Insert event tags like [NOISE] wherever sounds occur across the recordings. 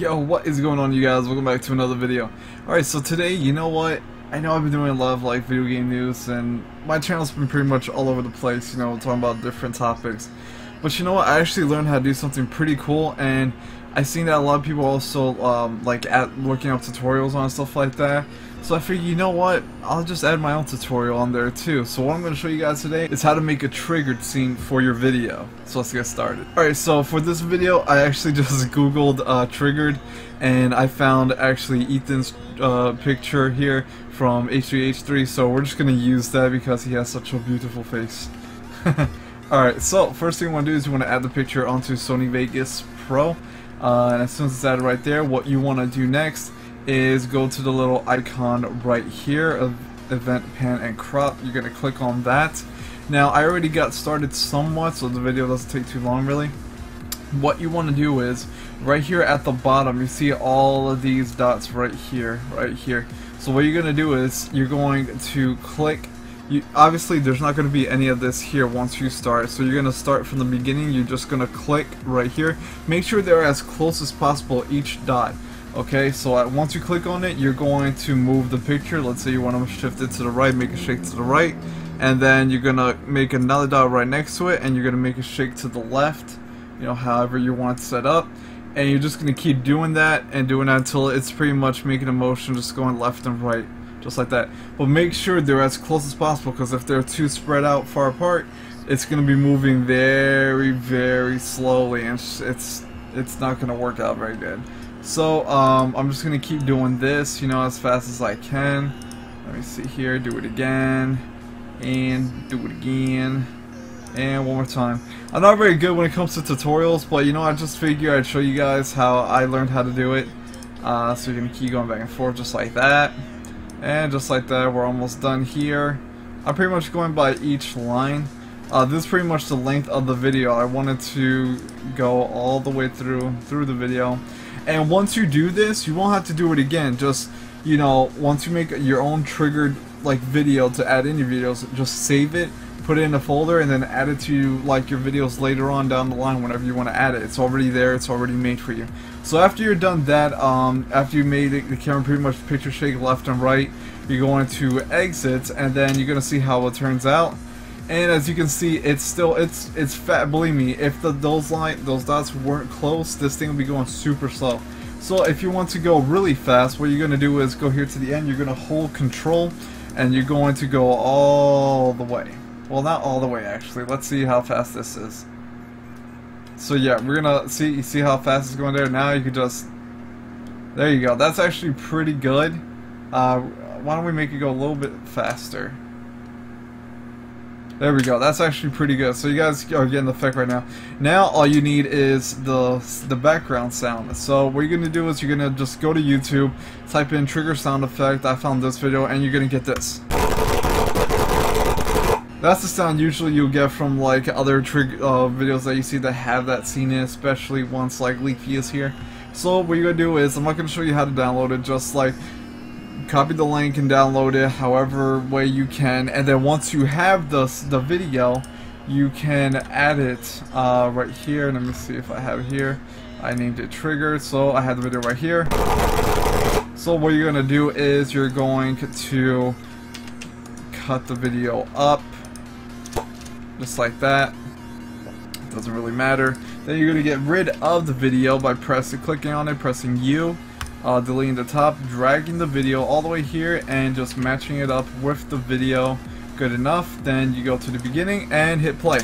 Yo, what is going on you guys? Welcome back to another video. Alright, so today, you know what? I know I've been doing a lot of like video game news and my channel's been pretty much all over the place, you know, talking about different topics. But you know what? I actually learned how to do something pretty cool and I seen that a lot of people also um, like at looking up tutorials on stuff like that. So I figured, you know what, I'll just add my own tutorial on there too. So what I'm going to show you guys today is how to make a triggered scene for your video. So let's get started. Alright, so for this video, I actually [LAUGHS] just googled uh, triggered and I found actually Ethan's uh, picture here from H3H3 so we're just going to use that because he has such a beautiful face. [LAUGHS] Alright, so first thing you want to do is you want to add the picture onto Sony Vegas Pro. Uh, and as soon as it's added right there, what you want to do next is go to the little icon right here of event pan and crop. You're going to click on that. Now I already got started somewhat so the video doesn't take too long really. What you want to do is right here at the bottom you see all of these dots right here, right here. So what you're going to do is you're going to click you, obviously there's not going to be any of this here once you start so you're going to start from the beginning you're just going to click right here make sure they're as close as possible each dot Okay, so uh, once you click on it, you're going to move the picture. Let's say you want to shift it to the right, make it shake to the right. And then you're going to make another dot right next to it, and you're going to make it shake to the left. You know, however you want it set up. And you're just going to keep doing that and doing that until it's pretty much making a motion just going left and right. Just like that. But make sure they're as close as possible, because if they're too spread out far apart, it's going to be moving very, very slowly, and it's, it's not going to work out very good. So, um, I'm just going to keep doing this, you know, as fast as I can. Let me see here, do it again, and do it again, and one more time. I'm not very good when it comes to tutorials, but you know, I just figured I'd show you guys how I learned how to do it. Uh, so you're going to keep going back and forth just like that. And just like that, we're almost done here. I'm pretty much going by each line. Uh, this is pretty much the length of the video. I wanted to go all the way through through the video. And once you do this, you won't have to do it again. Just, you know, once you make your own triggered like video to add in your videos, just save it, put it in a folder, and then add it to like your videos later on down the line whenever you want to add it. It's already there, it's already made for you. So after you're done that, um, after you made it, the camera pretty much picture shake left and right, you're going to exit, and then you're going to see how it turns out and as you can see it's still it's it's fat believe me if the those line those dots weren't close this thing would be going super slow so if you want to go really fast what you're gonna do is go here to the end you're gonna hold control and you're going to go all the way well not all the way actually let's see how fast this is so yeah we're gonna see you see how fast it's going there now you can just there you go that's actually pretty good uh, why don't we make it go a little bit faster there we go. That's actually pretty good. So you guys are getting the effect right now. Now all you need is the the background sound. So what you're gonna do is you're gonna just go to YouTube, type in trigger sound effect. I found this video, and you're gonna get this. That's the sound usually you'll get from like other trigger uh, videos that you see that have that scene in, especially once like LeafyIsHere. So what you're gonna do is I'm not gonna show you how to download it. Just like copy the link and download it however way you can and then once you have the, the video you can add it uh, right here let me see if I have it here I named it trigger so I have the video right here so what you're gonna do is you're going to cut the video up just like that doesn't really matter then you're gonna get rid of the video by pressing clicking on it pressing U uh, deleting the top, dragging the video all the way here and just matching it up with the video good enough. Then you go to the beginning and hit play.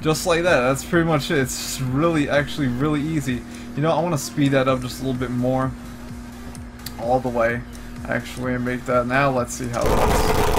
Just like that, that's pretty much it. It's really, actually really easy. You know, I want to speed that up just a little bit more. All the way. Actually, and make that. Now let's see how it looks.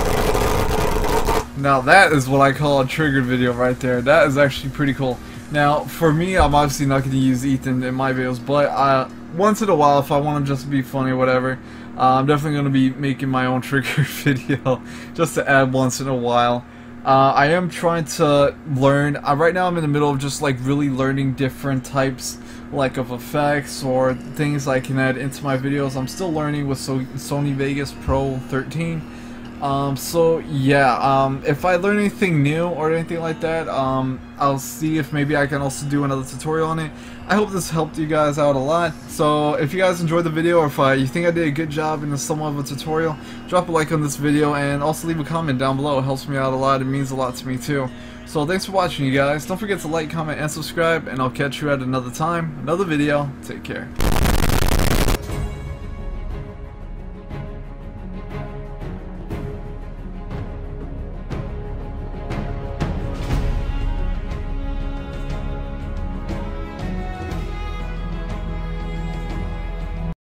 Now that is what I call a triggered video right there. That is actually pretty cool. Now, for me, I'm obviously not going to use Ethan in my videos, but uh, once in a while, if I want to just be funny or whatever, uh, I'm definitely going to be making my own [LAUGHS] trigger video, just to add once in a while. Uh, I am trying to learn, uh, right now I'm in the middle of just like really learning different types like of effects or things I can add into my videos. I'm still learning with so Sony Vegas Pro 13. Um, so yeah, um, if I learn anything new or anything like that, um, I'll see if maybe I can also do another tutorial on it. I hope this helped you guys out a lot. So if you guys enjoyed the video or if I, you think I did a good job in somewhat of a tutorial, drop a like on this video and also leave a comment down below. It helps me out a lot. It means a lot to me too. So thanks for watching you guys. Don't forget to like, comment, and subscribe, and I'll catch you at another time, another video. Take care.